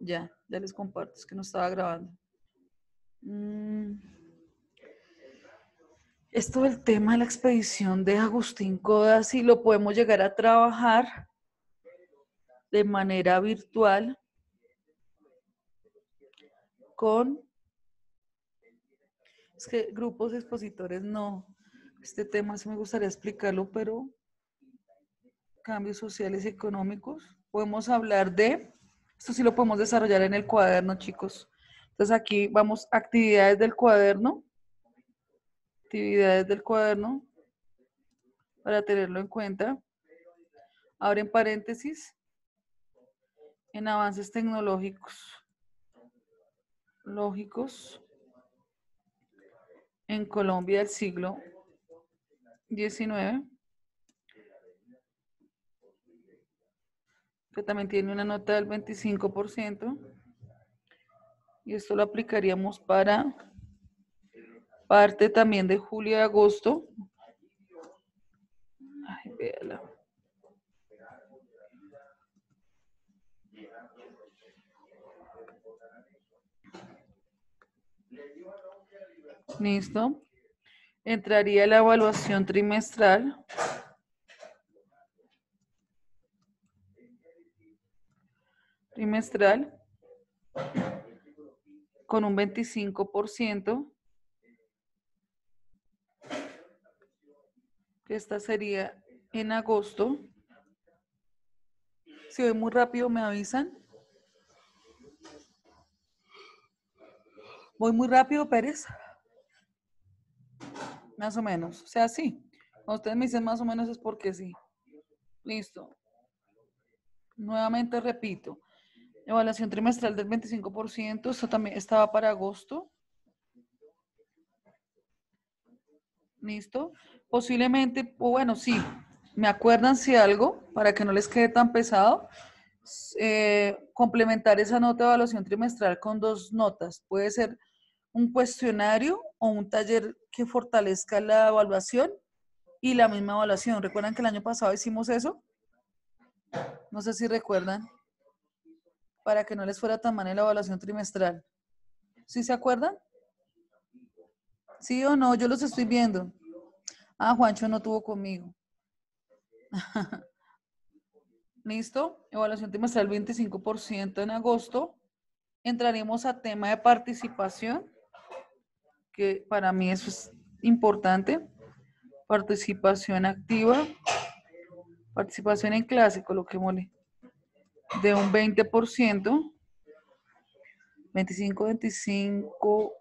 Ya, ya les comparto, es que no estaba grabando. Mm. Esto del tema de la expedición de Agustín Coda, si lo podemos llegar a trabajar de manera virtual con es que grupos expositores no. Este tema sí me gustaría explicarlo, pero cambios sociales y económicos. Podemos hablar de, esto sí lo podemos desarrollar en el cuaderno, chicos. Entonces aquí vamos, actividades del cuaderno. Actividades del cuaderno, para tenerlo en cuenta. Abren paréntesis. En avances tecnológicos. Lógicos. En Colombia del siglo XIX. Que también tiene una nota del 25%. Y esto lo aplicaríamos para parte también de julio y agosto. Ay, véala. Listo. Entraría la evaluación trimestral. Trimestral con un 25%. Esta sería en agosto. Si voy muy rápido, me avisan. Voy muy rápido, Pérez. Más o menos. O sea, sí. Cuando ustedes me dicen más o menos es porque sí. Listo. Nuevamente repito. Evaluación trimestral del 25%, esto también estaba para agosto. ¿Listo? Posiblemente, o bueno, sí, me acuerdan si algo, para que no les quede tan pesado, eh, complementar esa nota de evaluación trimestral con dos notas. Puede ser un cuestionario o un taller que fortalezca la evaluación y la misma evaluación. ¿Recuerdan que el año pasado hicimos eso? No sé si recuerdan para que no les fuera tan mal en la evaluación trimestral. ¿Sí se acuerdan? ¿Sí o no? Yo los estoy viendo. Ah, Juancho no tuvo conmigo. ¿Listo? Evaluación trimestral 25% en agosto. Entraremos a tema de participación, que para mí eso es importante. Participación activa. Participación en clase, mole de un 20%, 25, 25,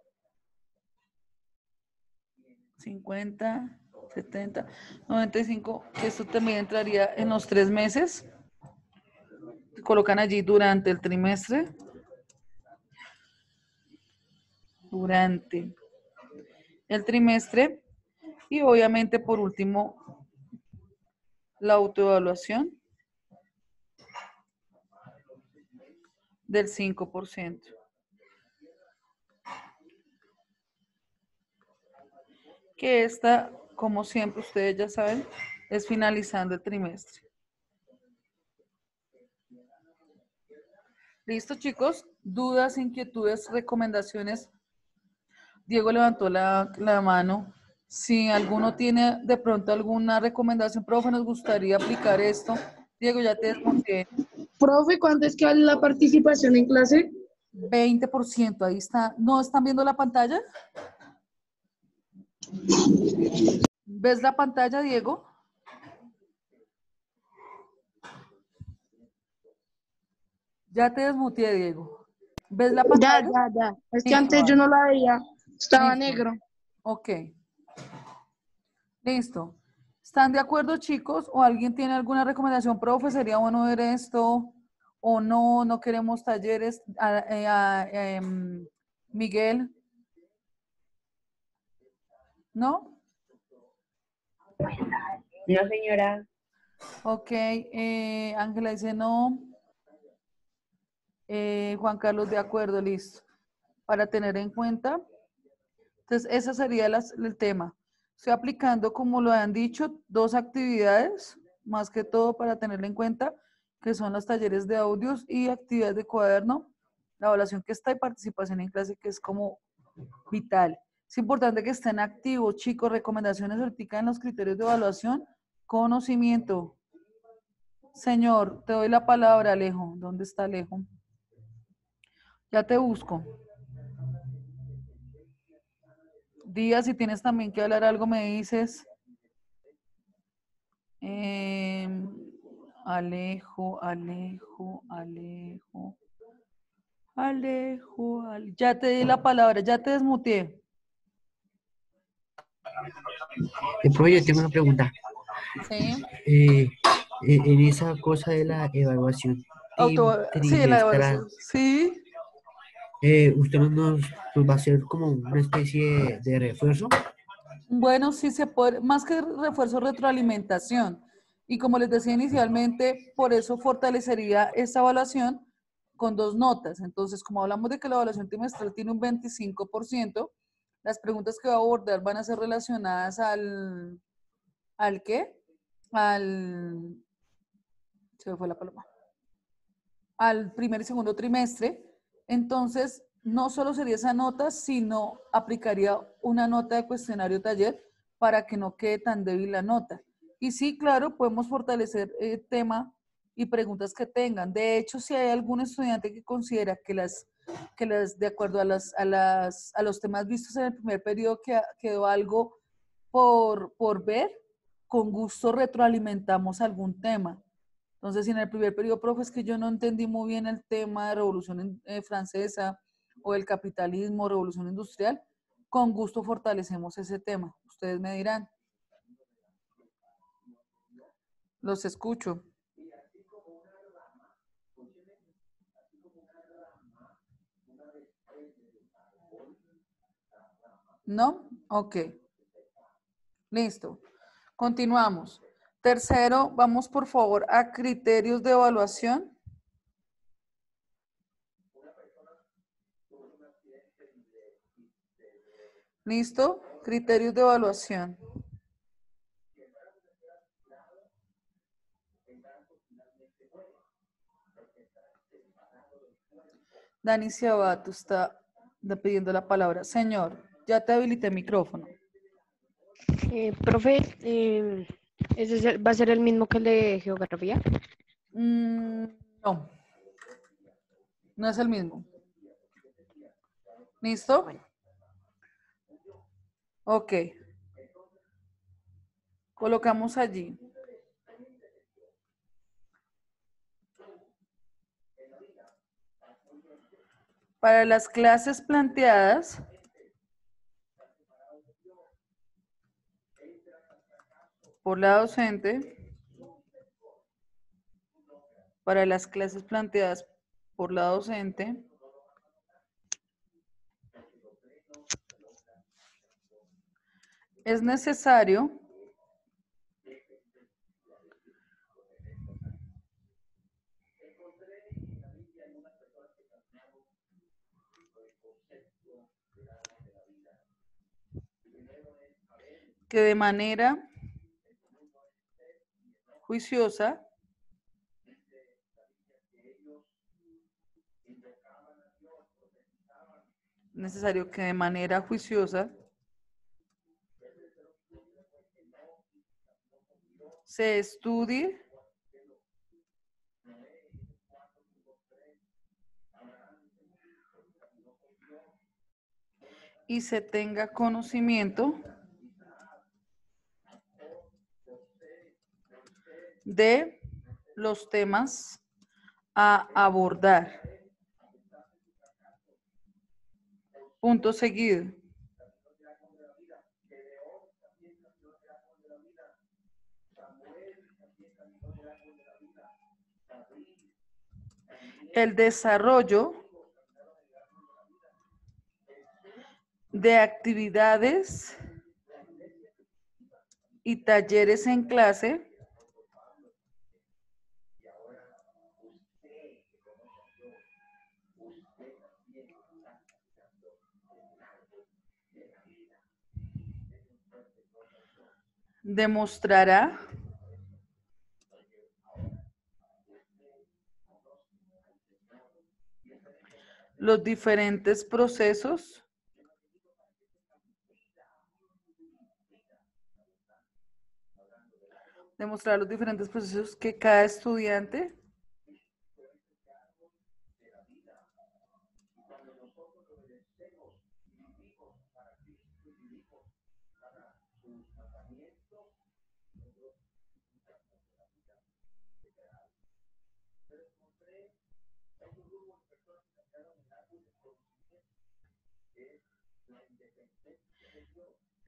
50, 70, 95, esto también entraría en los tres meses. Colocan allí durante el trimestre. Durante el trimestre. Y obviamente, por último, la autoevaluación. Del 5%. Que esta, como siempre ustedes ya saben, es finalizando el trimestre. ¿Listo, chicos? ¿Dudas, inquietudes, recomendaciones? Diego levantó la, la, mano. Si alguno tiene de pronto alguna recomendación, profe, nos gustaría aplicar esto. Diego, ya te desmonté. Profe, ¿cuánto es que vale la participación en clase? 20%, ahí está. ¿No están viendo la pantalla? ¿Ves la pantalla, Diego? Ya te desmuteé, Diego. ¿Ves la pantalla? Ya, ya, ya. Es que antes yo no la veía. Estaba negro. Ok. Listo. ¿Están de acuerdo, chicos? ¿O alguien tiene alguna recomendación? Profe, sería bueno ver esto. ¿O no? ¿No queremos talleres? Eh, em, Miguel. ¿No? No, señora. Ok. Eh, Ángela dice no. Eh, Juan Carlos, de acuerdo, listo. Para tener en cuenta. Entonces, ese sería el tema. Estoy aplicando, como lo han dicho, dos actividades, más que todo para tenerlo en cuenta, que son los talleres de audios y actividades de cuaderno, la evaluación que está y participación en clase, que es como vital. Es importante que estén activos, chicos. Recomendaciones ahorita en los criterios de evaluación. Conocimiento. Señor, te doy la palabra, Alejo. ¿Dónde está Alejo? Ya te busco. Díaz, si tienes también que hablar algo, me dices. Em, Alejo, Alejo, Alejo. Alejo, ya te di la palabra, ya te desmuteé. El eh, profe, yo tengo una pregunta. Sí. Eh, eh, en esa cosa de la evaluación. sí, la evaluación. Sí. ¿Usted nos, va a hacer como una especie de refuerzo? Bueno, sí se puede, más que refuerzo, retroalimentación. Y como les decía inicialmente, por eso fortalecería esta evaluación con dos notas. Entonces, como hablamos de que la evaluación trimestral tiene un 25%, las preguntas que va a abordar van a ser relacionadas al, ¿al qué? Al, se me fue la paloma, al primer y segundo trimestre. Entonces, no solo sería esa nota, sino aplicaría una nota de cuestionario taller para que no quede tan débil la nota. Y sí, claro, podemos fortalecer el tema y preguntas que tengan. De hecho, si hay algún estudiante que considera que las, que las de acuerdo a, las, a, las, a los temas vistos en el primer periodo que quedó algo por, por ver, con gusto retroalimentamos algún tema. Entonces, si en el primer periodo, profe, es que yo no entendí muy bien el tema de Revolución eh, Francesa o el capitalismo, Revolución Industrial, con gusto fortalecemos ese tema. Ustedes me dirán. Los escucho. ¿No? Ok. Listo. Continuamos. Tercero, vamos por favor a criterios de evaluación. ¿Listo? Criterios de evaluación. Dani Ciabato está pidiendo la palabra. Señor. Ya te habilité el micrófono. Eh, profe, eh, ¿ese va a ser el mismo que el de geografía? Mm, no. No es el mismo. ¿Listo? Ok. Colocamos allí. Para las clases planteadas, por la docente para las clases planteadas por la docente. Es necesario que de manera juiciosa necesario que de manera juiciosa se estudie y se tenga conocimiento de los temas a abordar. Punto seguido. El desarrollo de actividades y talleres en clase demostrará los diferentes procesos demostrar los diferentes procesos que cada estudiante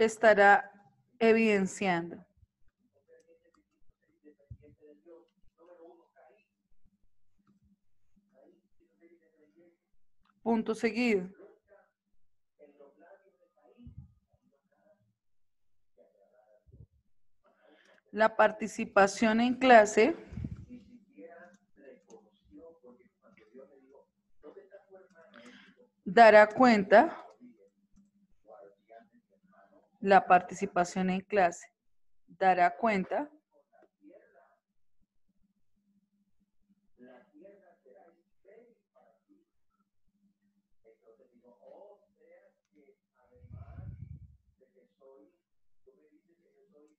estará evidenciando. Punto seguido. La participación en clase dará cuenta la participación en clase dará cuenta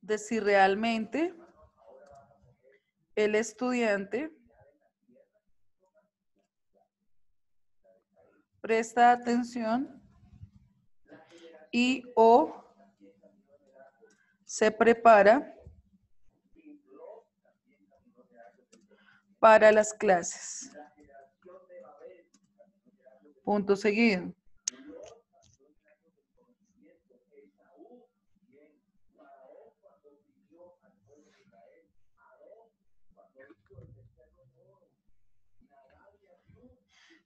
de si realmente el estudiante presta atención y o se prepara para las clases. Punto seguido.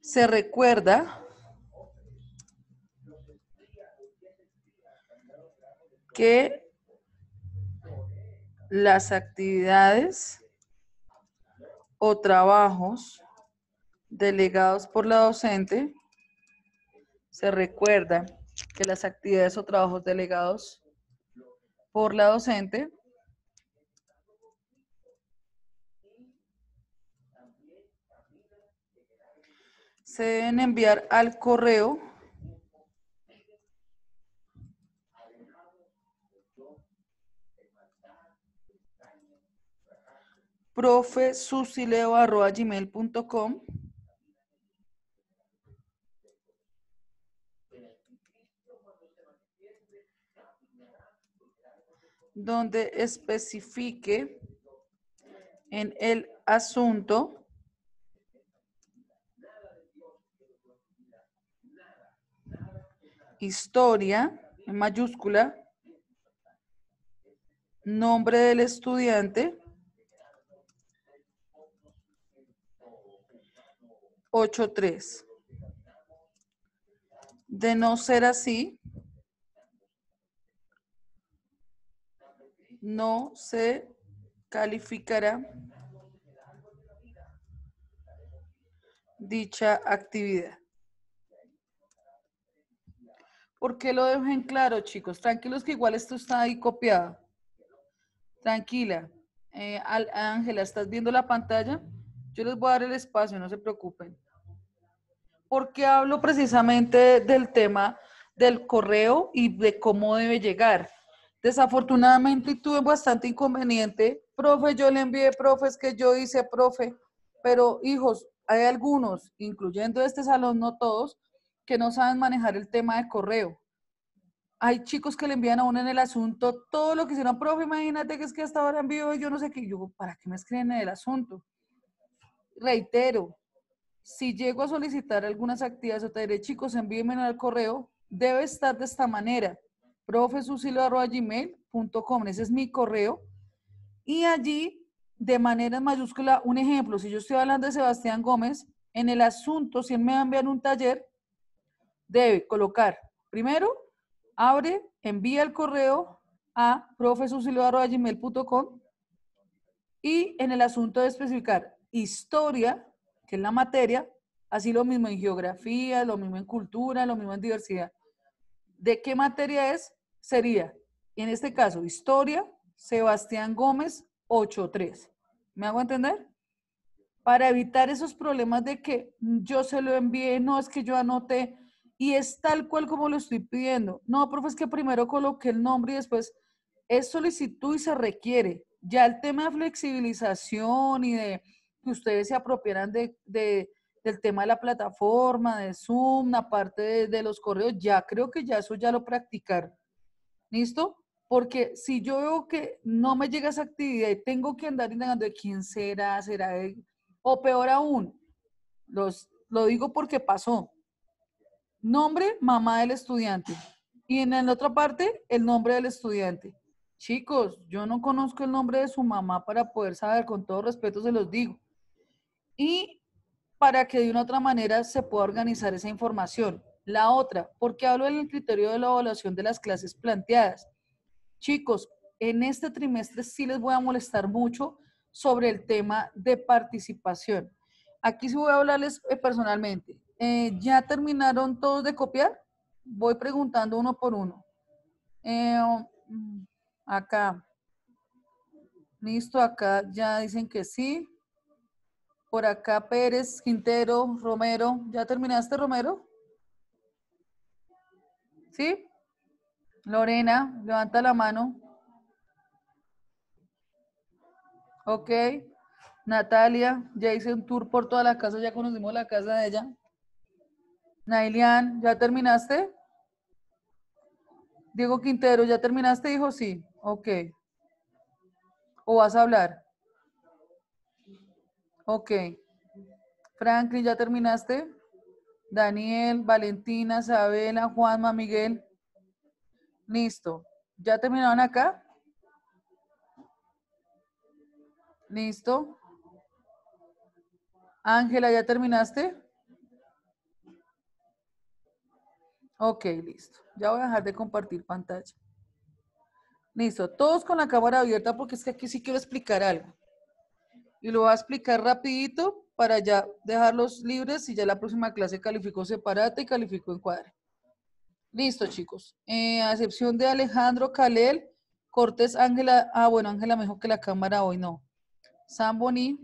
Se recuerda que las actividades o trabajos delegados por la docente, se recuerda que las actividades o trabajos delegados por la docente se deben enviar al correo profesusileo.gmail.com donde especifique en el asunto historia en mayúscula, nombre del estudiante, 8.3. De no ser así, no se calificará dicha actividad. ¿Por qué lo dejo en claro, chicos? Tranquilos que igual esto está ahí copiado. Tranquila. Eh, Ángela, ¿estás viendo la pantalla? Yo les voy a dar el espacio, no se preocupen. Porque hablo precisamente del tema del correo y de cómo debe llegar. Desafortunadamente tuve bastante inconveniente. Profe, yo le envié, profe, es que yo hice, profe. Pero hijos, hay algunos, incluyendo este salón, no todos, que no saben manejar el tema de correo. Hay chicos que le envían a uno en el asunto todo lo que hicieron, profe, imagínate que es que hasta ahora envío yo no sé qué. Yo, ¿para qué me escriben en el asunto? Reitero, si llego a solicitar algunas actividades o diré, chicos, envíenme al correo, debe estar de esta manera, profesusilio.gmail.com, ese es mi correo, y allí, de manera mayúscula, un ejemplo, si yo estoy hablando de Sebastián Gómez, en el asunto, si él me va a enviar un taller, debe colocar, primero, abre, envía el correo a profesusilio.gmail.com y en el asunto de especificar historia, que es la materia, así lo mismo en geografía, lo mismo en cultura, lo mismo en diversidad. ¿De qué materia es? Sería, en este caso, historia, Sebastián Gómez, 8.3. ¿Me hago entender? para evitar esos problemas de que yo se lo envié, no es que yo anoté y es tal cual como lo estoy pidiendo. No, profe, es que primero coloqué el nombre y después es solicitud y se requiere. Ya el tema de flexibilización y de que ustedes se apropiaran de, del tema de la plataforma, de Zoom, aparte de, de los correos, ya creo que ya eso ya lo practicaron. ¿Listo? Porque si yo veo que no me llega esa actividad y tengo que andar indagando de quién será, será él, o peor aún, los, lo digo porque pasó. Nombre, mamá del estudiante. Y en la otra parte, el nombre del estudiante. Chicos, yo no conozco el nombre de su mamá para poder saber, con todo respeto se los digo. Y para que de una otra manera se pueda organizar esa información. La otra, porque hablo del criterio de la evaluación de las clases planteadas. Chicos, en este trimestre sí les voy a molestar mucho sobre el tema de participación. Aquí sí voy a hablarles eh, personalmente. Eh, ¿Ya terminaron todos de copiar? Voy preguntando uno por uno. Eh, mm, acá. Listo, acá ya dicen que sí. Por acá Pérez, Quintero, Romero. ¿Ya terminaste, Romero? ¿Sí? Lorena, levanta la mano. Ok. Natalia, ya hice un tour por toda la casa, ya conocimos la casa de ella. Nailian, ¿ya terminaste? Diego Quintero, ¿ya terminaste? Dijo sí. Ok. ¿O vas a hablar? Ok. Franklin, ¿ya terminaste? Daniel, Valentina, Isabela, Juanma, Miguel. Listo. ¿Ya terminaron acá? Listo. Ángela, ¿ya terminaste? Ok, listo. Ya voy a dejar de compartir pantalla. Listo. Todos con la cámara abierta porque es que aquí sí quiero explicar algo. Y lo voy a explicar rapidito para ya dejarlos libres y ya la próxima clase calificó separata y calificó en cuadro. Listo, chicos. Eh, a excepción de Alejandro Calel, Cortés, Ángela. Ah, bueno, Ángela me dijo que la cámara hoy no. Samboni.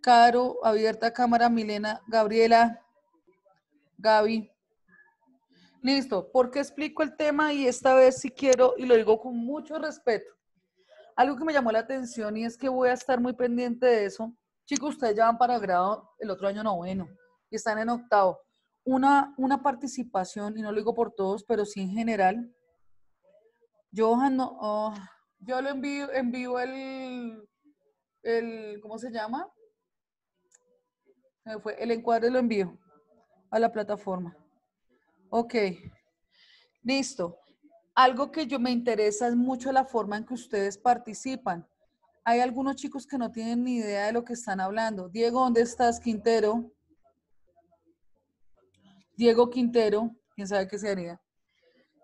Caro, abierta cámara, Milena, Gabriela, Gaby. Listo, porque explico el tema y esta vez sí quiero, y lo digo con mucho respeto. Algo que me llamó la atención y es que voy a estar muy pendiente de eso. Chicos, ustedes ya van para grado el otro año noveno y están en octavo una, una participación, y no lo digo por todos, pero sí en general. Yo, no, oh, yo lo envío, envío el, el, ¿cómo se llama? Fue, el encuadre lo envío a la plataforma. Ok, listo. Algo que yo me interesa es mucho la forma en que ustedes participan. Hay algunos chicos que no tienen ni idea de lo que están hablando. Diego, ¿dónde estás, Quintero? Diego Quintero, quién sabe qué sería.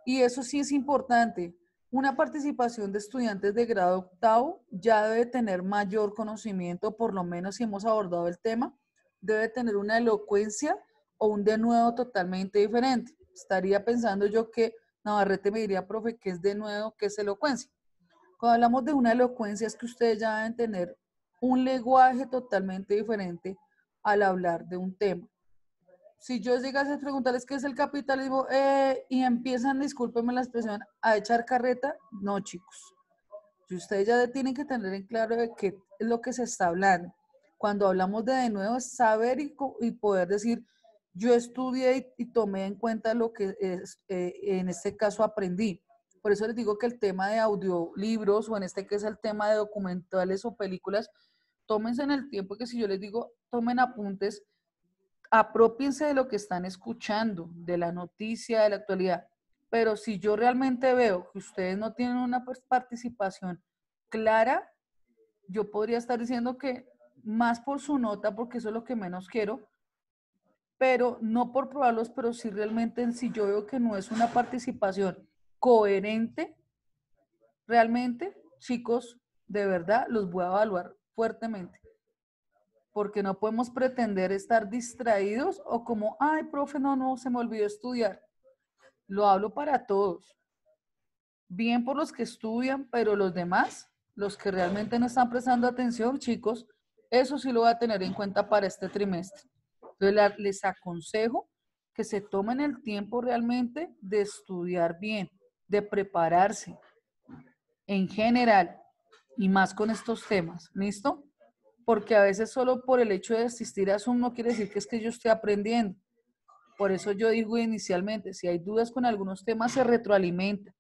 Y eso sí es importante. Una participación de estudiantes de grado octavo ya debe tener mayor conocimiento, por lo menos si hemos abordado el tema, debe tener una elocuencia o un de nuevo totalmente diferente. Estaría pensando yo que Navarrete me diría, profe, que es de nuevo, que es elocuencia. Cuando hablamos de una elocuencia es que ustedes ya deben tener un lenguaje totalmente diferente al hablar de un tema si yo llegase a preguntarles qué es el capitalismo eh, y empiezan, discúlpenme la expresión, a echar carreta, no, chicos. Si ustedes ya tienen que tener en claro de qué es lo que se está hablando. Cuando hablamos de de nuevo, saber y, poder decir, yo estudié y, tomé en cuenta lo que es, eh, en este caso aprendí. Por eso les digo que el tema de audiolibros o en este que es el tema de documentales o películas, tómense en el tiempo que si yo les digo, tomen apuntes, apropiense de lo que están escuchando, de la noticia, de la actualidad. Pero si yo realmente veo que ustedes no tienen una participación clara, yo podría estar diciendo que más por su nota, porque eso es lo que menos quiero, pero no por probarlos, pero si realmente si yo veo que no es una participación coherente, realmente, chicos, de verdad los voy a evaluar fuertemente porque no podemos pretender estar distraídos o como, ay, profe, no, no, se me olvidó estudiar. Lo hablo para todos. Bien por los que estudian, pero los demás, los que realmente no están prestando atención, chicos, Eso sí lo voy a tener en cuenta para este trimestre. Entonces, les aconsejo que se tomen el tiempo realmente de estudiar bien, de prepararse en general y más con estos temas. ¿Listo? Porque a veces solo por el hecho de asistir a Zoom no quiere decir que es que yo esté aprendiendo. Por eso yo digo inicialmente, si hay dudas con algunos temas, se retroalimenta.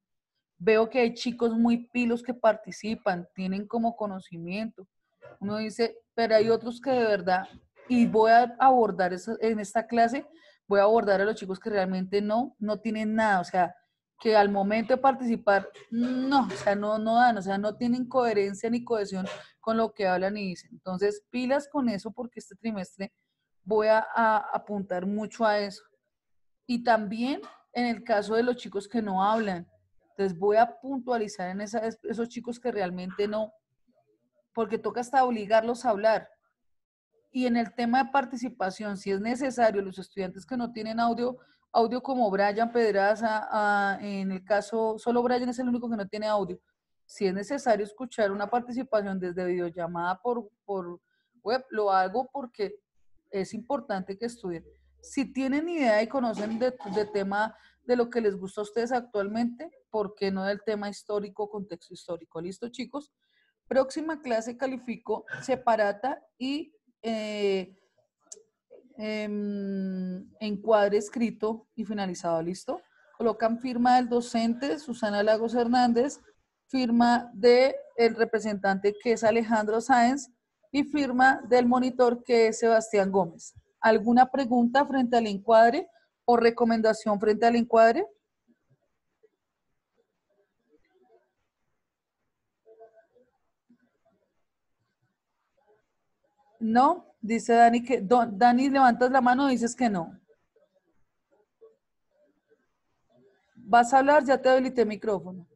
Veo que hay chicos muy pilos que participan, tienen como conocimiento. Uno dice, pero hay otros que de verdad, y voy a abordar eso en esta clase, voy a abordar a los chicos que realmente no, no tienen nada, o sea, que al momento de participar, no, o sea, no, no dan, o sea, no tienen coherencia ni cohesión con lo que hablan y dicen. Entonces, pilas con eso porque este trimestre voy a, a apuntar mucho a eso. Y también en el caso de los chicos que no hablan, entonces voy a puntualizar en esa- esos chicos que realmente no, porque toca hasta obligarlos a hablar. Y en el tema de participación, si es necesario, los estudiantes que no tienen audio, audio como Brian Pedraza, ah, en el caso, solo Brian es el único que no tiene audio. Si es necesario escuchar una participación desde videollamada por, por web, lo hago porque es importante que estudien. Si tienen idea y conocen de, de tema de lo que les gusta a ustedes actualmente, ¿por qué no del tema histórico, contexto histórico? ¿Listo, chicos? Próxima clase califico separata y eh, em, encuadre escrito y finalizado, ¿listo? Colocan firma del docente, Susana Lagos Hernández, firma del representante que es Alejandro Sáenz y firma del monitor que es Sebastián Gómez. ¿Alguna pregunta frente al encuadre o recomendación frente al encuadre? No, dice Dani que, Don- Dani, levantas la mano, dices que no. ¿Vas a hablar? Ya te habilité el micrófono.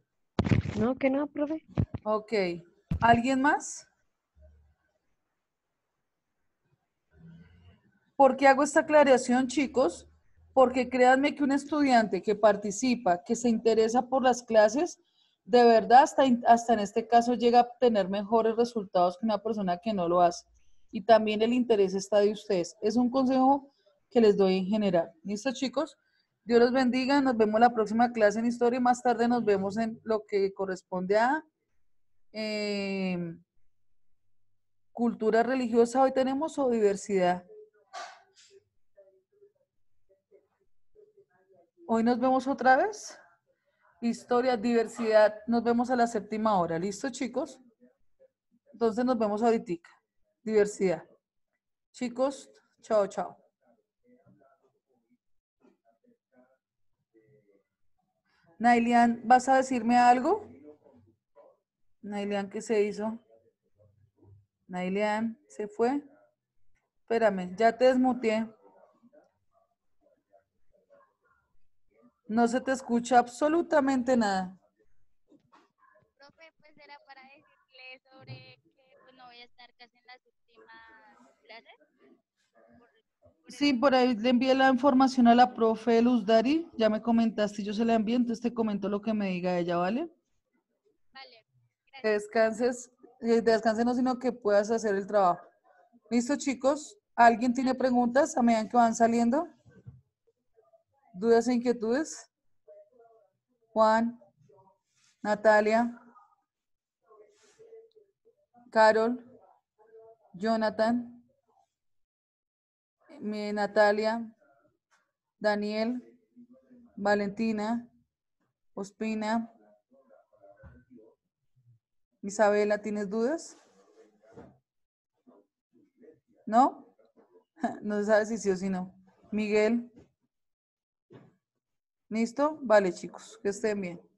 No, que no, profe. Ok. ¿Alguien más? ¿Por qué hago esta aclaración, chicos? Porque créanme que un estudiante que participa, que se interesa por las clases, de verdad, hasta, hasta en este caso llega a tener mejores resultados que una persona que no lo hace. Y también el interés está de ustedes. Es un consejo que les doy en general. ¿Listo, chicos? Dios los bendiga. Nos vemos la próxima clase en historia y más tarde nos vemos en lo que corresponde a eh, cultura religiosa. Hoy tenemos o diversidad. Hoy nos vemos otra vez. Historia, diversidad. Nos vemos a la séptima hora. ¿Listo, chicos? Entonces nos vemos ahorita. Diversidad. Chicos, chao, chao. Nailian, ¿vas a decirme algo? Nailian, ¿qué se hizo? Nailian, ¿se fue? Espérame, ya te desmuteé. No se te escucha absolutamente nada. Sí, por ahí le envié la información a la profe Luz Dari. Ya me comentaste, yo se la envié, entonces te comento lo que me diga ella, ¿vale? Vale, Que descanses, eh, descanses no, sino que puedas hacer el trabajo. ¿Listo, chicos? ¿Alguien tiene preguntas a medida que van saliendo? ¿Dudas e inquietudes? Juan, Natalia, Carol, Jonathan, Natalia, Daniel, Valentina, Ospina, Isabela, ¿tienes dudas? ¿No? No se sabe si sí o si no. Miguel. ¿Listo? Vale, chicos, que estén bien.